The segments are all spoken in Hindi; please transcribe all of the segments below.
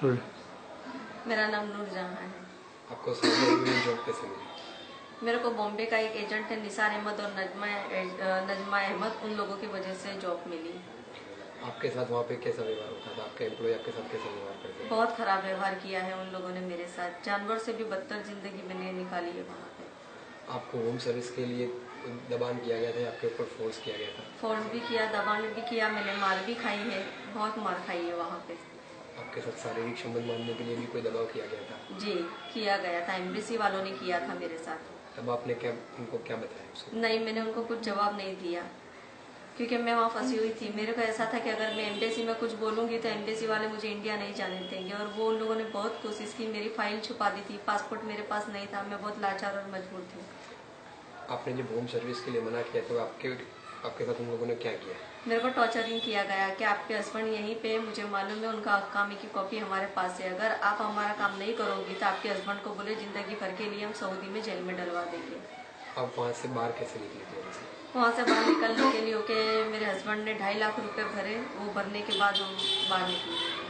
मेरा नाम नूरजहां है। आपको में जॉब कैसे मिली? मेरे को बॉम्बे का एक एजेंट है निसार अहमद और नजमा नजमा अहमद उन लोगों की वजह से जॉब मिली। आपके साथ वहाँ पे कैसा व्यवहार होता था? आपके एम्प्लॉय आपके साथ कैसा व्यवहार करते थे? बहुत खराब व्यवहार किया है उन लोगों ने मेरे साथ। जानवर से भी बदतर ज़िंदगी मैंने निकाली है वहाँ पे। आपको होम सर्विस के लिए दबान किया गया था आपके ऊपर फोर्स किया गया था? फोर्स भी किया दबान भी किया मैंने मार भी खाई है बहुत मार खाई है वहाँ पे। आपके साथ शारीरिक संबंध बांधने के लिए भी कोई दबाव किया गया था? जी किया गया था। एम्बेसी वालों ने किया था मेरे साथ। तब आपने क्या उनको क्या बताया नहीं मैंने उनको कुछ जवाब नहीं दिया। क्योंकि मैं वहाँ फंसी हुई थी। मेरे को ऐसा था कि अगर मैं एम्बेसी में कुछ बोलूँगी तो एम्बेसी वाले मुझे इंडिया नहीं जाने देंगे। और वो उन लोगों ने बहुत कोशिश की मेरी फ़ाइल छुपा दी थी। पासपोर्ट मेरे पास नहीं था। मैं बहुत लाचार और मजबूर थी। आपने जब होम सर्विस के लिए मना किया तो आपके आपके साथ उन लोगों ने क्या किया? मेरे को टॉर्चरिंग किया गया। कि आपके हस्बैंड यहीं पे? मुझे मालूम है उनका काम की कॉपी हमारे पास है। अगर आप हमारा काम नहीं करोगी तो आपके हस्बैंड को बोले ज़िंदगी भर के लिए हम सऊदी में जेल में डलवा देंगे। आप वहाँ से बाहर कैसे निकले थी? वहाँ से बाहर निकलने के लिए ओके मेरे हस्बैंड ने ढाई लाख रुपए भरे। वो भरने के बाद वो बाहर निकले।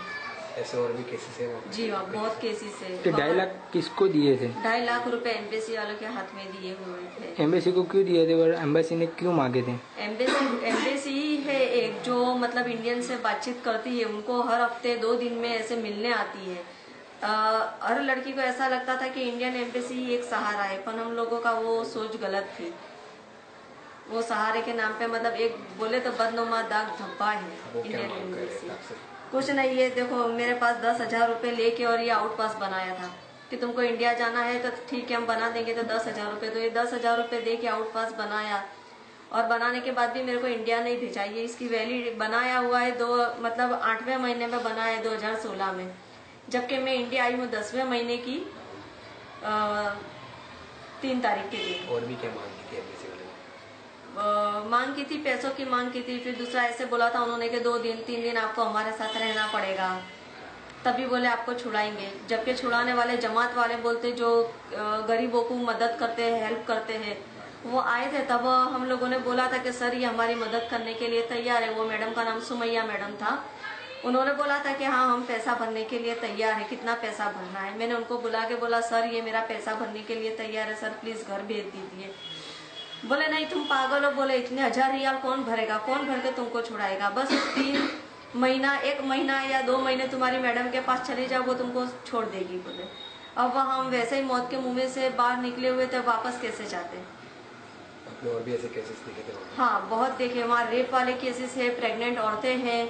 ऐसे और भी केसेस है जी हाँ बहुत केसेस है। तो ढाई लाख किसको दिए थे? ढाई लाख रुपए एम्बेसी वालों के हाथ में दिए हुए थे। एम्बेसी को क्यों दिए थे और एम्बेसी ने क्यों मांगे थे? एम्बेसी एम्बेसी है एक जो मतलब इंडियन से बातचीत करती है उनको हर हफ़्ते दो दिन में ऐसे मिलने आती है। अ, हर लड़की को ऐसा लगता था कि इंडियन एम्बेसी एक सहारा है पर हम लोगों का वो सोच गलत थी। वो सहारे के नाम पे मतलब एक बोले तो बदनुमा दाग धब्बा है इंडियन एम्बेसी कुछ नहीं है देखो मेरे पास दस हज़ार रूपए लेके और ये आउट पास बनाया था कि तुमको इंडिया जाना है तो ठीक है हम बना देंगे तो दस हज़ार रूपए। तो ये दस हज़ार रूपए दे के आउट पास बनाया और बनाने के बाद भी मेरे को इंडिया नहीं भेजा। ये इसकी वैली बनाया हुआ है दो मतलब आठवें महीने में बनाया है दो हज़ार सोलह में। जबकि मैं इंडिया आई हूँ दसवें महीने की अ, तीन तारीख के दिन और भी क्या मांग की थी एम्बेसी वाले ने अ, मांग की थी, पैसों की मांग की थी, फिर दूसरा ऐसे बोला था उन्होंने कि दो दिन, तीन दिन आपको हमारे साथ रहना पड़ेगा। तभी बोले, आपको छुड़ाएँगे। जबकि छुड़ाने वाले, जमात वाले बोलते, जो गरीबों को मदद करते हैं हेल्प करते हैं, वो आए थे। तब हम लोगों ने बोला था कि, सर, ये हमारी मदद करने के लिए तैयार है। वो मैडम का नाम सुमैया मैडम था। उन्होंने बोला था कि हाँ हम पैसा भरने के लिए तैयार है। कितना पैसा भरना है? मैंने उनको बुला के बोला, सर, ये मेरा पैसा भरने के लिए तैयार है। सर, प्लीज़ घर भेज दीजिए। बोले नहीं तुम पागल हो। बोले इतने हज़ार रियाल कौन भरेगा? कौन भर के तुमको छुड़ाएगा? बस तीन महीना एक महीना या दो महीने तुम्हारी मैडम के पास चले जाओ वो तुमको छोड़ देगी बोले। अब वहाँ हम वैसे ही मौत के मुँह में से बाहर निकले हुए थे वापस कैसे जाते? और भी ऐसे केसेस देखे थे हाँ बहुत देखे। वहाँ रेप वाले केसेस है प्रेग्नेंट औरतें हैं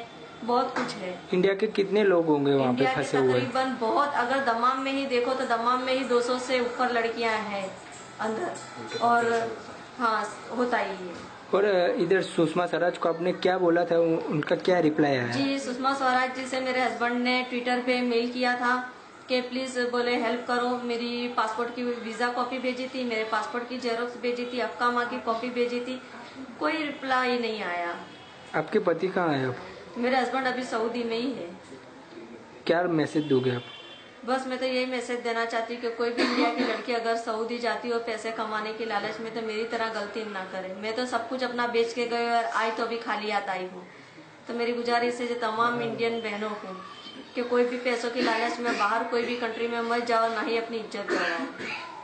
बहुत कुछ है। इंडिया के कितने लोग होंगे वहाँ पे फंसे हुए? तकरीबन बहुत अगर दमाम में ही देखो तो दमाम में ही 200 से ऊपर लड़कियाँ हैं अंदर। और हाँ होता ही है। और इधर सुषमा स्वराज को आपने क्या बोला था? उनका क्या रिप्लाई आया? जी सुषमा स्वराज जी से मेरे हस्बैंड ने ट्विटर पे मेल किया था कि प्लीज़ बोले हेल्प करो। मेरी पासपोर्ट की वीज़ा कॉपी भेजी थी मेरे पासपोर्ट की जेरोक्स भेजी थी अफका माँ की कॉपी भेजी थी। कोई रिप्लाई नहीं आया। आपके पति कहाँ है अब? मेरे हस्बैंड अभी सऊदी में ही है। क्या मैसेज दोगे आप? बस मैं तो यही मैसेज देना चाहती हूँ कि कोई भी इंडिया की लड़की अगर सऊदी जाती हो पैसे कमाने की लालच में तो मेरी तरह गलती ना करे। मैं तो सब कुछ अपना बेच के गई और आई तो अभी खाली याद आई हूँ। तो मेरी गुजारिश है जो तमाम इंडियन बहनों को कि कोई भी पैसों की लालच में, बाहर कोई भी कंट्री में मत जाओ ना ही अपनी इज़्ज़त गवाओ